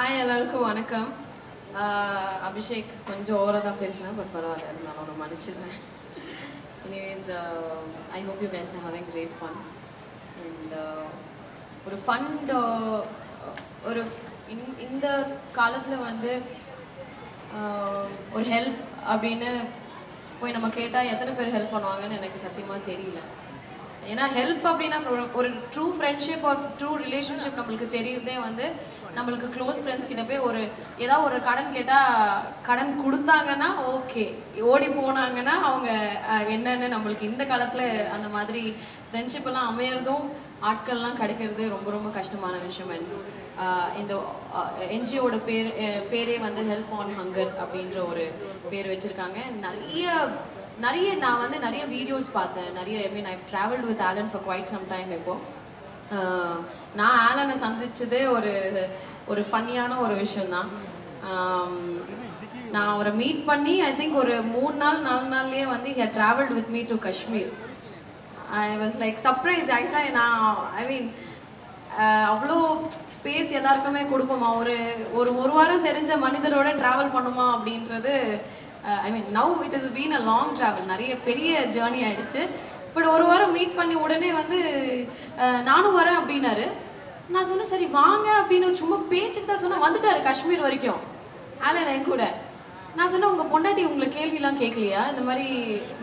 Hi எல்லாருக்கும் வணக்கம். அபிஷேக் கொஞ்சம் ஓவராக தான் பேசினேன் பட் பரவாயில்ல இருந்தாலும் ஒன்று மன்னிச்சிடுறேன் anyways I hope you guys having great fun and ஒரு ஃபண்ட் ஒரு இன் இந்த காலத்தில் வந்து ஒரு ஹெல்ப் அப்படின்னு போய் நம்ம கேட்டால் எத்தனை பேர் ஹெல்ப் பண்ணுவாங்கன்னு எனக்கு சத்தியமாக தெரியல. ஏன்னா ஹெல்ப் அப்படின்னா ஒரு ட்ரூ ஃப்ரெண்ட்ஷிப் ஒரு ட்ரூ ரிலேஷன்ஷிப் நம்மளுக்கு தெரியுறதே வந்து நம்மளுக்கு க்ளோஸ் ஃப்ரெண்ட்ஸ் கிட்ட போய் ஒரு ஏதாவது ஒரு கடன் கேட்டால் கடன் கொடுத்தாங்கன்னா ஓகே ஓடி போனாங்கன்னா அவங்க என்னென்னு நம்மளுக்கு இந்த காலத்தில் அந்த மாதிரி ஃப்ரெண்ட்ஷிப் எல்லாம் அமையறதும் ஆட்கள்லாம் கிடைக்கிறது ரொம்ப ரொம்ப கஷ்டமான விஷயம். இந்த என்ஜிஓட பேர் பேரே வந்து ஹெல்ப் ஆன் ஹங்கர் அப்படின்ற ஒரு பேர் வச்சுருக்காங்க. நிறைய நிறைய நான் வந்து நிறைய வீடியோஸ் பார்த்தேன். நிறைய I mean I travelled with Alan for quite some time இப்போ. நான் ஆலனை சந்திச்சதே ஒரு ஒரு ஃபன்னியான ஒரு விஷயந்தான் நான் அவரை மீட் பண்ணி ஐ திங்க் ஒரு மூணு நாள் நாலு நாள்லயே வந்து hey travelled with me to Kashmir I was like surprise ஆக்சுவலாக நான் ஐ மீன் அவ்வளோ ஸ்பேஸ் எல்லாருக்குமே கொடுப்போமா? ஒரு ஒரு ஒரு வாரம் தெரிஞ்ச மனிதரோட ட்ராவல் பண்ணுமா அப்படின்றது I mean now it is been a long travel நிறைய பெரிய ஜேர்னி ஆயிடுச்சு. பட் ஒரு வாரம் மீட் பண்ணி உடனே வந்து uh, நானும் வரேன் அப்படின்னாரு. நான் சொன்னேன் சரி வாங்க அப்படின்னு சும்மா பேச்சுக்கு தான் சொன்னேன். வந்துட்டாரு காஷ்மீர் வரைக்கும். ஆலன் என் கூட. நான் சொன்னேன் உங்கள் பொண்டாட்டி உங்களை கேள்விலாம் கேட்கலையா? இந்த மாதிரி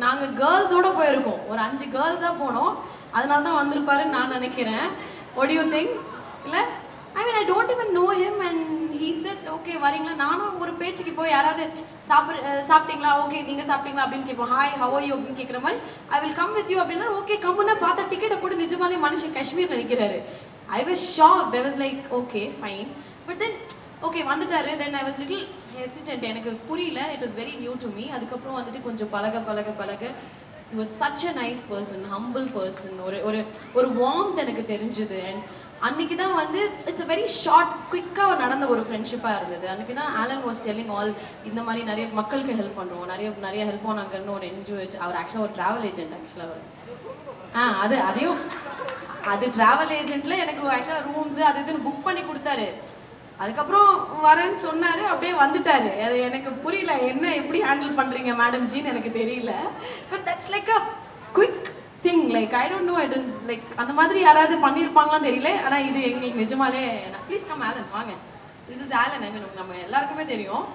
நாங்கள் கேர்ள்ஸோட போயிருக்கோம். ஒரு அஞ்சு கேர்ள்ஸாக போனோம். அதனால தான் வந்திருப்பாருன்னு நான் நினைக்கிறேன். Odd thing think I mean I don't even know him and he said okay வரீங்களா? நானும் ஒரு பேச்சுக்கு போய் யாராவது சாப்பிட்ற சாப்பிட்டீங்களா? ஓகே நீங்கள் சாப்பிட்டீங்களா? அப்படின்னு கேட்போம். ஹாய் ஹவோ யூ அப்படின்னு கேட்குற மாதிரி I will come with you அப்படின்னா ஓகே கம்முன்னா பார்த்தா டிக்கெட்டை போட்டு நிஜமாலே மனுஷன் காஷ்மீரில் நிற்கிறாரு I was shock I was like okay fine but then okay வந்துட்டாரு. Then I was little hesitant எனக்கு புரியல. It was very new to me அதுக்கப்புறம் வந்துட்டு கொஞ்சம் பழக பழக பழக you was such a nice person humble person ஒரு ஒரு ஒரு வார்ம்த் எனக்கு தெரிஞ்சுது. அண்ட் அன்னைக்கு தான் வந்து இட்ஸ் அ வெரி ஷார்ட் குயிக்காக நடந்த ஒரு ஃப்ரெண்ட்ஷிப்பாக இருந்தது. அன்னைக்கு தான் ஆலன் வாஸ் டெல்லிங் ஆல் இந்த மாதிரி நிறைய மக்களுக்கு ஹெல்ப் பண்ணுறோம் நிறைய நிறைய ஹெல்ப் பண்ணாங்கன்னு ஒரு என்ஜிஓ வச்சு அவர் ஆக்சுவலாக ஒரு ட்ராவல் ஏஜென்ட் ஆக்சுவலாக அவர். ஆ அது அதையும் அது ட்ராவல் ஏஜென்ட்ல எனக்கு ஆக்சுவலாக ரூம்ஸு அது இதுன்னு புக் பண்ணி கொடுத்தாரு. அதுக்கப்புறம் வரேன்னு சொன்னார் அப்படியே வந்துட்டாரு. அது எனக்கு புரியல என்ன எப்படி ஹேண்டில் பண்ணுறீங்க மேடம் ஜின்னு எனக்கு தெரியல. But that's like a quick thing like I don't know it is like அந்த மாதிரி யாராவது பண்ணியிருப்பாங்களான்னு தெரியல. ஆனா இது எங்களுக்கு நிஜமாலே ப்ளீஸ் கம் ஆலன் வாங்க. This is Alan I mean நம்ம எல்லாருக்குமே தெரியும்.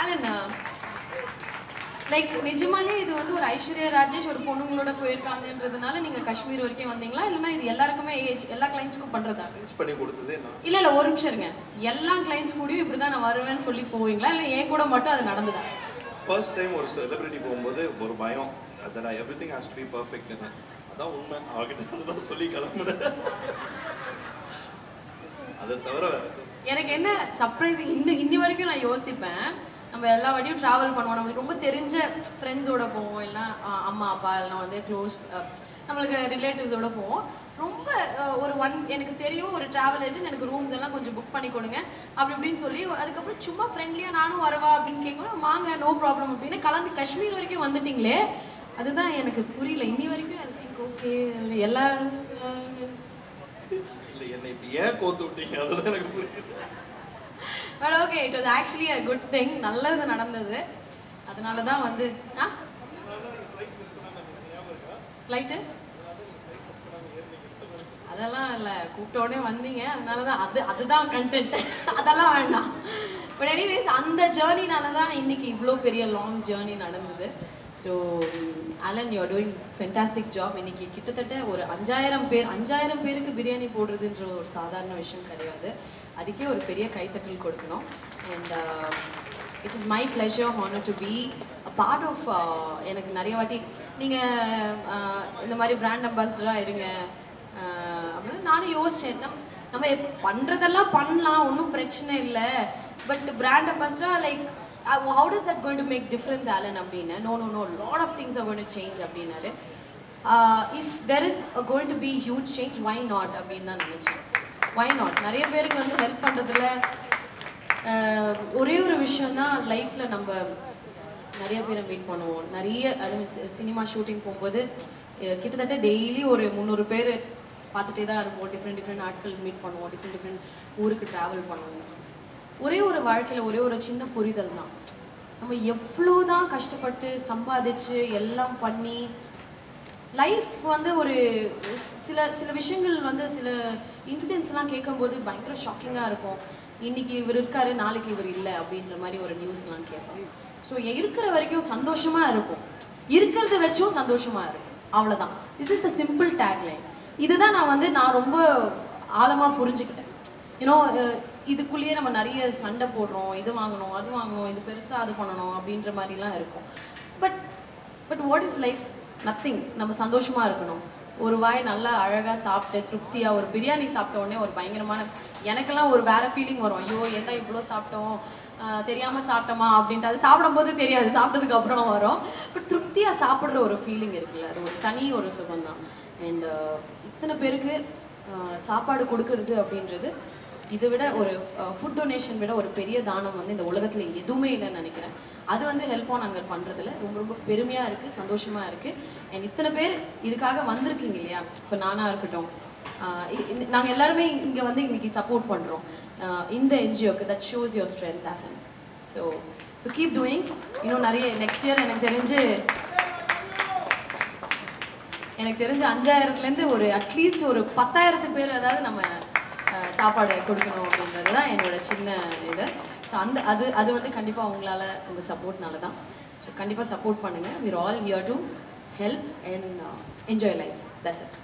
ஆலன் லைக் நிஜமாலே இது வந்து ஒரு ஐஸ்வர்யா ராஜேஷ் ஒரு பொண்ணுங்களோட போயிருக்காங்கன்றதுனால நீங்க காஷ்மீர் வரைக்கும் வந்தீங்களா? இல்லைன்னா இது எல்லாருக்குமே ஏஜ் எல்லா கிளைண்ட்ஸ்க்கும் பண்றதா? அரேஞ்ச் பண்ணி கொடுத்ததே இல்ல இல்ல ஒரு நிமிஷம் இருங்க. எல்லா கிளைண்ட்ஸ் கூடயும் இப்படிதான் நான் வருவேன்னு சொல்லி போவீங்களா? இல்ல என் கூட மட்டும் அது நடந்ததா? ஃபர்ஸ்ட் டைம் ஒரு செலிபிரிட்டி போகும்போது ஒரு பயம். That everything has to be perfect அதான் உண்மை. அவகிட்ட அதுதான் சொல்லி கிளம்புனேன். அதை தவிர எனக்கு என்ன சர்ப்ரைசிங் இன்னும் இன்னி வரைக்கும் நான் யோசிப்பேன். நம்ம எல்லா வாட்டியும் ட்ராவல் பண்ணுவோம். நம்மளுக்கு ரொம்ப தெரிஞ்ச ஃப்ரெண்ட்ஸோட போவோம். இல்லைன்னா அம்மா அப்பா இல்லைனா வந்து க்ளோஸ் நம்மளுக்கு ரிலேட்டிவ்ஸோட போவோம். ரொம்ப ஒரு ஒன் எனக்கு தெரியும் ஒரு ட்ராவல் ஏஜென்ட் எனக்கு ரூம்ஸ் எல்லாம் கொஞ்சம் புக் பண்ணி கொடுங்க. அப்படி இப்படின்னு சொல்லி அதுக்கப்புறம் சும்மா ஃப்ரெண்ட்லியாக நானும் வரவா அப்படின்னு கேட்கணும் வாங்க நோ ப்ராப்ளம் அப்படின்னு கிளம்பி காஷ்மீர் வரைக்கும் வந்துட்டிங்களே. அதுதான் எனக்கு புரியல. இன்னி வரைக்கும் ஐ திங்க் ஓகே எல்லா இல்லை என்னை இப்போ ஏன் கோத்து விட்டீங்க? அதுதான் எனக்கு புரியல but okay it was actually a good thing நல்லது நடந்தது. அதனால தான் வந்து ஆ? ஃப்ளைட்டு அதெல்லாம் இல்லை. கூப்பிட்ட உடனே வந்தீங்க. அதனால தான் அது அதுதான் கண்டென்ட் அதெல்லாம் வேண்டாம். பட் எனிவேஸ் அந்த ஜேர்னினால தான் இன்னைக்கு இவ்வளோ பெரிய லாங் ஜேர்னி நடந்தது. So Alan you're doing fantastic job இன்னைக்கு கிட்டத்தட்ட ஒரு அஞ்சாயிரம் பேர் அஞ்சாயிரம் பேருக்கு பிரியாணி போடுறதுன்ற ஒரு சாதாரண விஷயம் கிடையாது. அதுக்கே ஒரு பெரிய கைத்தட்டல் கொடுக்கணும். And it is my pleasure honour to be a part of எனக்கு நிறைய வாட்டி நீங்கள் uh, இந்த மாதிரி பிராண்ட் அம்பாசிடராக இருங்க. Uh, அப்படின்னு நானும் யோசித்தேன் நம் நம்ம பண்ணுறதெல்லாம் பண்ணலாம் ஒன்றும் பிரச்சனை இல்லை. But brand அம்பாசிடராக like how does that going to make difference Alan அப்படின்னு no no no lot of things are to change அப்படின்னாரு if there is going to be huge change why not அப்படின்னு தான் நினச்சேன் வை நாட் நிறைய பேருக்கு வந்து help பண்ணுறதுல uh, ஒரே ஒரு விஷயம் தான் லைஃப்பில் நம்ம நிறைய பேரை மீட் பண்ணுவோம். நிறைய அது சினிமா ஷூட்டிங் போகும்போது கிட்டத்தட்ட டெய்லி ஒரு முந்நூறு பேர் பார்த்துட்டே தான் இருப்போம். டிஃப்ரெண்ட் டிஃப்ரெண்ட் ஆட்கள் மீட் பண்ணுவோம். டிஃப்ரெண்ட் டிஃப்ரெண்ட் ஊருக்கு ட்ராவல் பண்ணுவோம். ஒரே ஒரு வாழ்க்கையில் ஒரே ஒரு சின்ன புரிதல் தான். நம்ம எவ்வளோ தான் கஷ்டப்பட்டு சம்பாதிச்சு எல்லாம் பண்ணி லைஃப் வந்து ஒரு சில சில விஷயங்கள் வந்து சில இன்சிடென்ட்ஸ்லாம் கேட்கும்போது பயங்கர ஷாக்கிங்காக இருக்கும். இன்னைக்கு இவர் இருக்காரு நாளைக்கு இவர் இல்லை அப்படின்ற மாதிரி ஒரு நியூஸ்லாம் கேட்போம். ஸோ இருக்கிற வரைக்கும் சந்தோஷமாக இருக்கும் இருக்கிறத வச்சும் சந்தோஷமாக இருக்கும் அவ்வளோதான் this is the simple tagline இதுதான் நான் வந்து நான் ரொம்ப ஆழமாக புரிஞ்சுக்கிட்டேன். யூனோ இதுக்குள்ளேயே நம்ம நிறைய சண்டை போடுறோம் இது வாங்கணும் அது வாங்கணும் இது பெருசாக அது பண்ணணும் அப்படின்ற மாதிரிலாம் இருக்கும். But but what is life nothing நம்ம சந்தோஷமாக இருக்கணும். ஒரு வாய் நல்லா அழகாக சாப்பிட்டு திருப்தியாக ஒரு பிரியாணி சாப்பிட்ட உடனே ஒரு பயங்கரமான எனக்கெல்லாம் ஒரு வேறு ஃபீலிங் வரும். ஐயோ என்ன இவ்வளோ சாப்பிட்டோம்? தெரியாமல் சாப்பிட்டோமா அப்படின்ட்டு அது சாப்பிடும்போது தெரியாது. சாப்பிட்டதுக்கு அப்புறம் வரும். பட் திருப்தியாக சாப்பிட்ற ஒரு ஃபீலிங் இருக்குல்ல. அது ஒரு தனி ஒரு சுகம் தான் அண்ட் இத்தனை பேருக்கு சாப்பாடு கொடுக்கறது அப்படின்றது இதை விட ஒரு ஃபுட் டொனேஷன் விட ஒரு பெரிய தானம் வந்து இந்த உலகத்தில் எதுவுமே இல்லைன்னு நினைக்கிறேன். அது வந்து ஹெல்ப் ஆன் நாங்கள் பண்ணுறதுல ரொம்ப ரொம்ப பெருமையாக இருக்குது சந்தோஷமாக இருக்குது அண்ட் இத்தனை பேர் இதுக்காக வந்திருக்கீங்க இல்லையா? இப்போ நானாக இருக்கட்டும். நாங்கள் எல்லாருமே இங்கே வந்து இன்னைக்கு சப்போர்ட் பண்ணுறோம் இந்த என்ஜிஓக்கு that shows your strength again so so keep doing இன்னும் நிறைய நெக்ஸ்ட் இயர் எனக்கு தெரிஞ்சு எனக்கு தெரிஞ்ச அஞ்சாயிரத்துலேருந்து ஒரு அட்லீஸ்ட் ஒரு பத்தாயிரத்து பேர் ஏதாவது நம்ம சாப்பாடு கொடுக்கணும் அப்படின்றது தான் என்னோட சின்ன இது. ஸோ அந்த அது அது வந்து கண்டிப்பாக அவங்களால உங்கள் சப்போர்ட்னால தான். ஸோ கண்டிப்பாக சப்போர்ட் பண்ணுங்கள் we're all here to help and enjoy life that's it